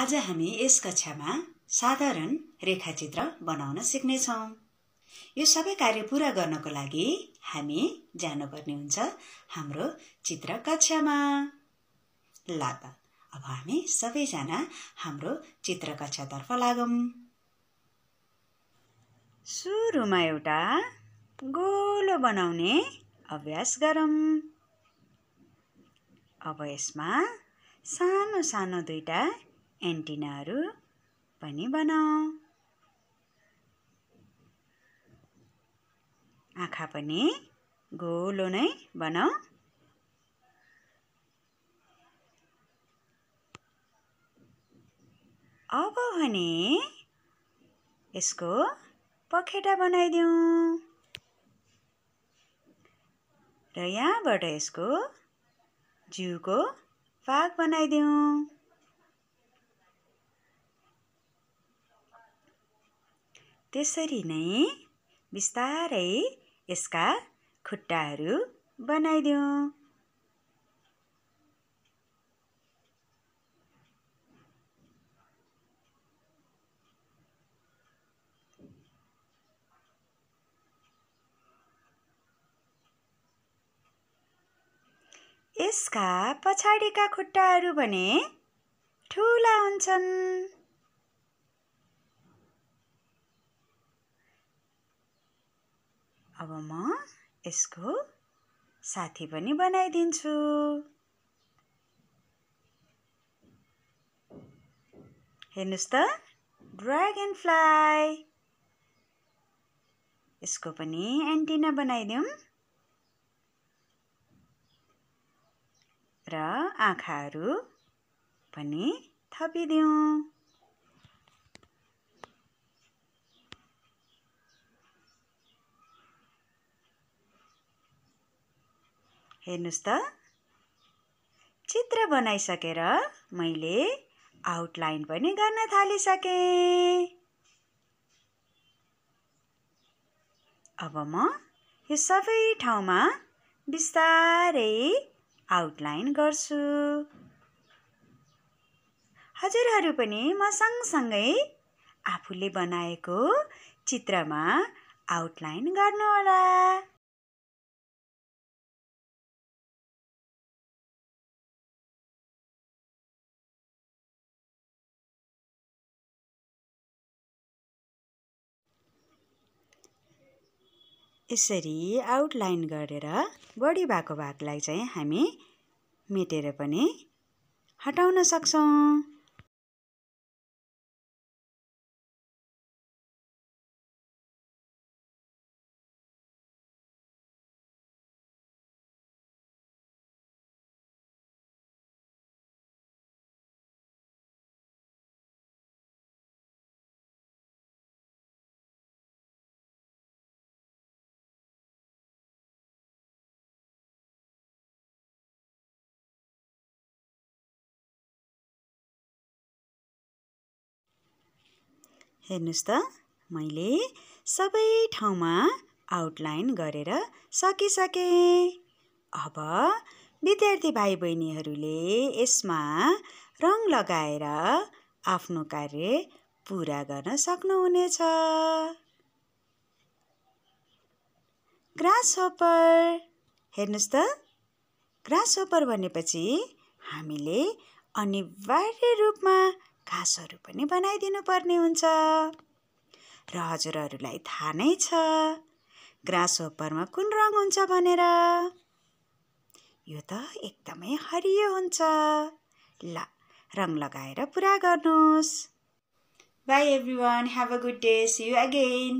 आज हामी यस कक्षामा साधारण रेखाचित्र बनाउन सिक्नेछौँ। यो सबै कार्य पूरा गर्नको लागि हामी जानुपर्ने हुन्छ हाम्रो चित्र कक्षामा। ल त अब हामी सबैजना हाम्रो चित्र कक्षातर्फ लागौँ। सुरुमा एउटा गोलो बनाउने अभ्यास गरौँ। अब यसमा सानो सानो दुईटा एन्टिनाहरू पनि बनाऊ। आँखा पनि गोलो नै बनाऊ। अब भने यसको पखेटा बनाइदिउँ। र यहाँबाट यसको जिउको भाग बनाइदिउँ। त्यसरी नै बिस्तारै यसका खुट्टाहरू बनाइदिउँ। यसका पछाडिका खुट्टाहरू भने ठुला हुन्छन्। अब म यसको साथी पनि बनाइदिन्छु। हेर्नुहोस् त ड्रागन फ्लाई यसको पनि एन्टिना बनाइदिउँ। र आँखाहरू पनि थपिदिउँ। हेर्नुहोस् त। चित्र बनाइसकेर मैले आउटलाइन पनि गर्न थालिसकेँ। अब म यो सबै ठाउँमा बिस्तारै आउटलाइन गर्छु। हजुरहरू पनि म सँगसँगै आफूले बनाएको चित्रमा आउटलाइन गर्नुहोला। यसरी आउटलाइन गरेर बढी भएको भागलाई चाहिँ हामी मेटेर पनि हटाउन सक्छौँ। हेर्नुहोस् त मैले सबै ठाउँमा आउटलाइन गरेर सकिसकेँ। अब विद्यार्थी भाइ बहिनीहरूले यसमा रङ लगाएर आफ्नो कार्य पुरा गर्न सक्नुहुनेछ। ग्रास होपर हेर्नुहोस् त ग्रास होपर भनेपछि हामीले अनिवार्य रूपमा घाँसहरू पनि बनाइदिनु पर्ने हुन्छ। र हजुरहरूलाई थाहा नै छ ग्रास होपरमा कुन रङ हुन्छ भनेर। यो त एकदमै हरियो हुन्छ। ल रङ लगाएर पुरा गर्नुहोस्। Bye every one have a good day see you again